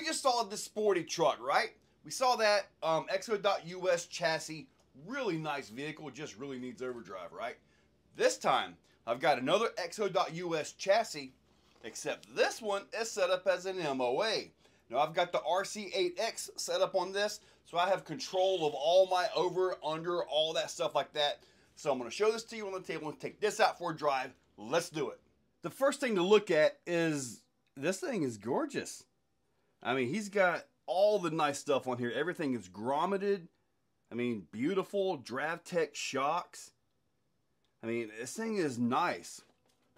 we just saw this sporty truck, right? We saw that um, Exo.US chassis, really nice vehicle, just really needs overdrive, right? This time, I've got another Exo.US chassis, except this one is set up as an MOA. Now I've got the RC8X set up on this, so I have control of all my over, under, all that stuff like that. So I'm gonna show this to you on the table and take this out for a drive. Let's do it. The first thing to look at is this thing is gorgeous. I mean, he's got all the nice stuff on here. Everything is grommeted. I mean, beautiful DravTech shocks. I mean, this thing is nice.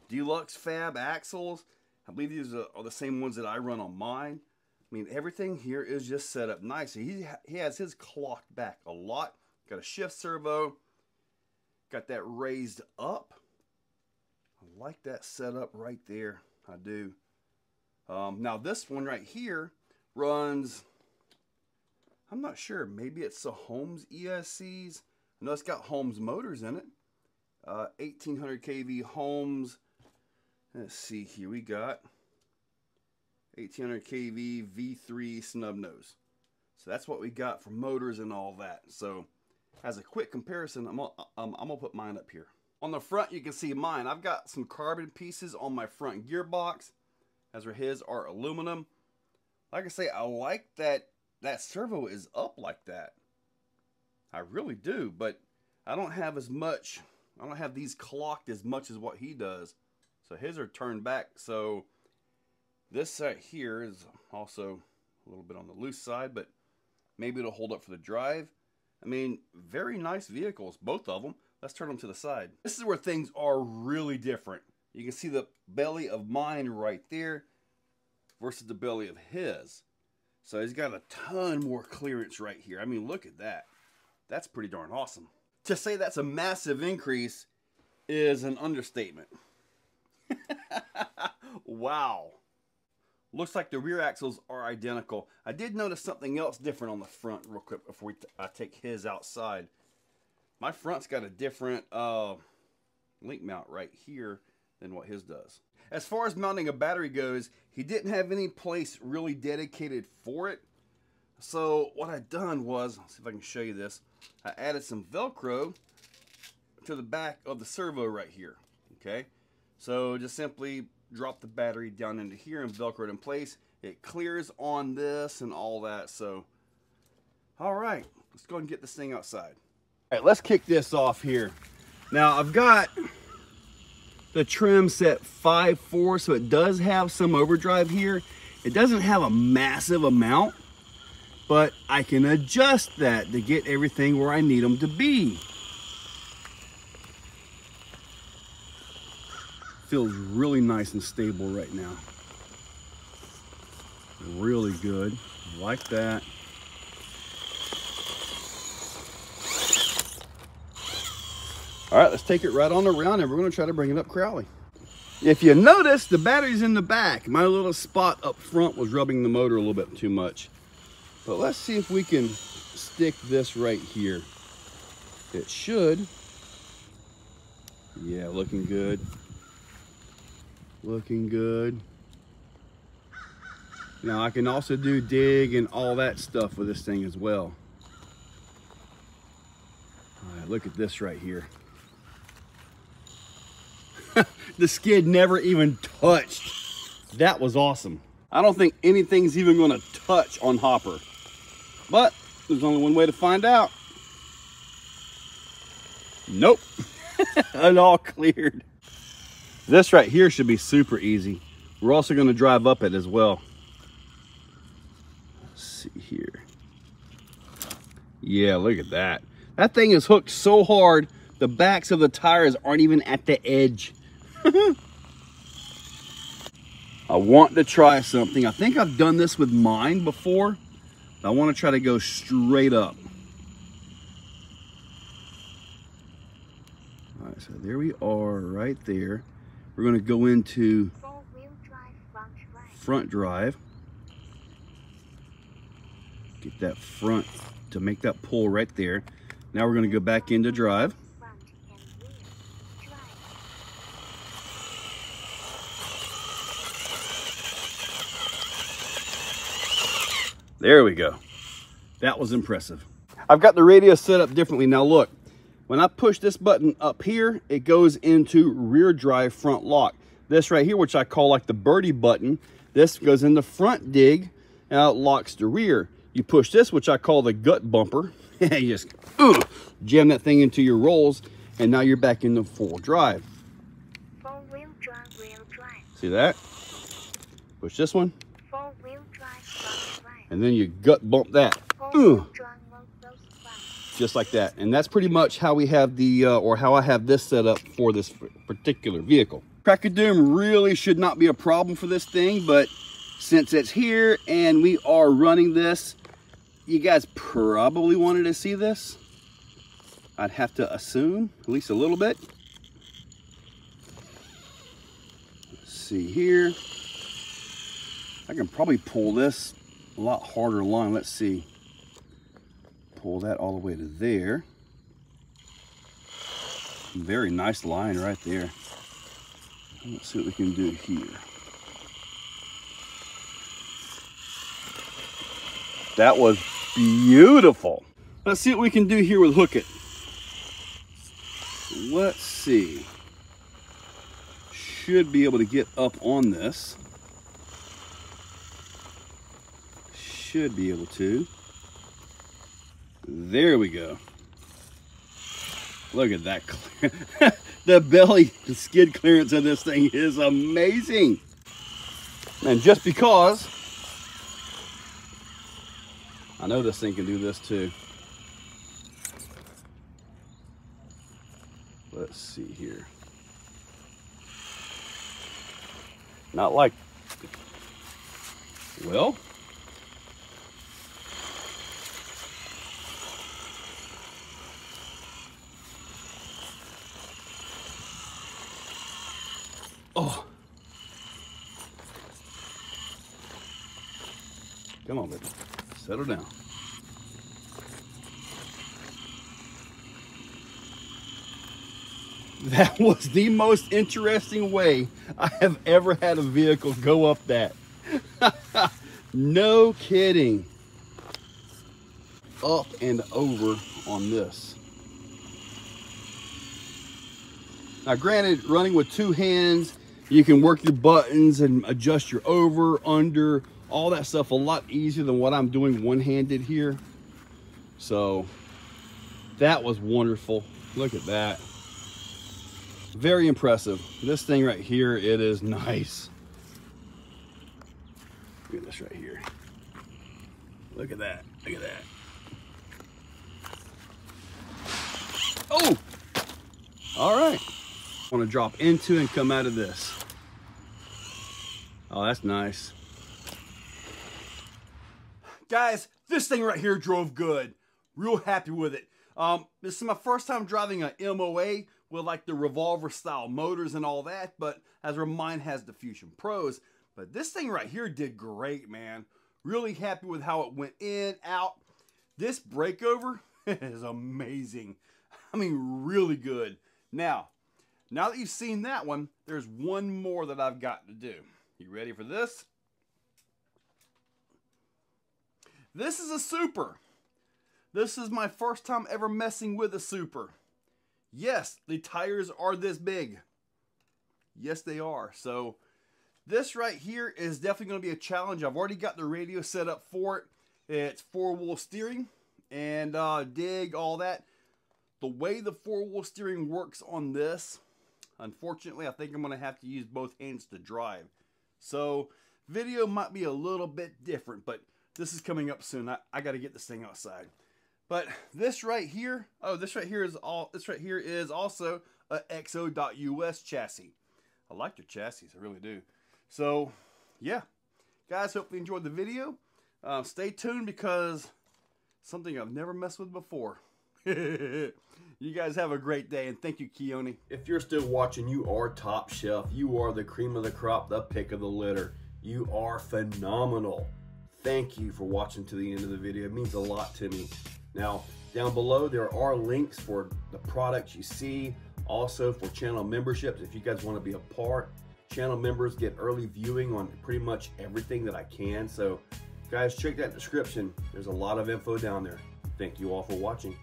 Deluxe Fab axles. I believe these are, the same ones that I run on mine. I mean, everything here is just set up nice. He, he has his clock back a lot. Got a shift servo. Got that raised up. I like that setup right there. I do. Um, now this one right here runs, I'm not sure, maybe it's the Holmes ESCs. I know it's got Holmes motors in it. Uh, 1800 kV Holmes. Let's see here, we got 1800 kV V3 snub nose. So that's what we got for motors and all that. So as a quick comparison, I'm um, I'm gonna put mine up here. On the front, you can see mine. I've got some carbon pieces on my front gearbox, as are his are aluminum. Like I say, I like that that servo is up like that. I really do, but I don't have as much, I don't have these clocked as much as what he does. So his are turned back. So this right here is also a little bit on the loose side, but maybe it'll hold up for the drive. I mean, very nice vehicles, both of them. Let's turn them to the side. This is where things are really different. You can see the belly of mine right there versus the belly of his. So he's got a ton more clearance right here. I mean, look at that. That's pretty darn awesome. To say that's a massive increase is an understatement. wow. Looks like the rear axles are identical. I did notice something else different on the front real quick before we I take his outside. My front's got a different uh, link mount right here than what his does. As far as mounting a battery goes, he didn't have any place really dedicated for it. So what I done was, see if I can show you this, I added some Velcro to the back of the servo right here, okay? So just simply drop the battery down into here and Velcro it in place. It clears on this and all that, so. All right, let's go and get this thing outside. All right, let's kick this off here. Now I've got the trim set 5.4, so it does have some overdrive here. It doesn't have a massive amount, but I can adjust that to get everything where I need them to be. Feels really nice and stable right now. Really good, like that. All right, let's take it right on around and we're gonna try to bring it up Crowley. If you notice, the battery's in the back. My little spot up front was rubbing the motor a little bit too much. But let's see if we can stick this right here. It should. Yeah, looking good. Looking good. Now I can also do dig and all that stuff with this thing as well. All right, look at this right here. the skid never even touched. That was awesome. I don't think anything's even gonna touch on Hopper. But there's only one way to find out. Nope. it all cleared. This right here should be super easy. We're also gonna drive up it as well. Let's see here. Yeah, look at that. That thing is hooked so hard, the backs of the tires aren't even at the edge. I want to try something. I think I've done this with mine before. I want to try to go straight up. All right, so there we are right there. We're going to go into front drive. Get that front to make that pull right there. Now we're going to go back into drive. There we go. That was impressive. I've got the radio set up differently. Now look, when I push this button up here, it goes into rear drive front lock. This right here, which I call like the birdie button, this goes in the front dig and it locks the rear. You push this, which I call the gut bumper, and you just ugh, jam that thing into your rolls, and now you're back in the full drive. Four wheel drive, wheel drive. See that? Push this one, Four wheel drive, front drive. And then you gut bump that. Just like that. And that's pretty much how we have the, uh, or how I have this set up for this particular vehicle. Crack of Doom really should not be a problem for this thing, but since it's here and we are running this, you guys probably wanted to see this. I'd have to assume, at least a little bit. Let's see here. I can probably pull this lot harder line. Let's see pull that all the way to there. Very nice line right there. Let's see what we can do here. That was beautiful. Let's see what we can do here with Hook It. Let's see. Should be able to get up on this. Should be able to. There we go. Look at that. the belly, the skid clearance of this thing is amazing. And just because I know this thing can do this too. Let's see here. Not like, well, Come on, baby. Settle down. That was the most interesting way I have ever had a vehicle go up that. no kidding. Up and over on this. Now, granted, running with two hands, you can work your buttons and adjust your over, under, all that stuff a lot easier than what I'm doing one-handed here. So, that was wonderful. Look at that. Very impressive. This thing right here, it is nice. Look at this right here. Look at that. Look at that. Oh! All right I want to drop into and come out of this. Oh, that's nice. Guys, this thing right here drove good. Real happy with it. Um, this is my first time driving a MOA with like the revolver style motors and all that, but as mine has the Fusion Pros. But this thing right here did great, man. Really happy with how it went in, out. This breakover is amazing. I mean, really good. Now, now that you've seen that one, there's one more that I've got to do. You ready for this? This is a super. This is my first time ever messing with a super. Yes, the tires are this big. Yes, they are. So this right here is definitely going to be a challenge. I've already got the radio set up for it. It's four-wheel steering and uh, dig, all that. The way the four-wheel steering works on this, unfortunately, I think I'm going to have to use both hands to drive. So video might be a little bit different, but this is coming up soon. I, I got to get this thing outside. But this right here, oh, this right here is all. This right here is also a Exo.US chassis. I like their chassis, I really do. So, yeah, guys, hope you enjoyed the video. Uh, stay tuned because something I've never messed with before. you guys have a great day and thank you, Keone. If you're still watching, you are top shelf. You are the cream of the crop, the pick of the litter. You are phenomenal. Thank you for watching to the end of the video. It means a lot to me. Now, down below, there are links for the products you see, also for channel memberships if you guys want to be a part. Channel members get early viewing on pretty much everything that I can. So Guys, check that description. There's a lot of info down there. Thank you all for watching.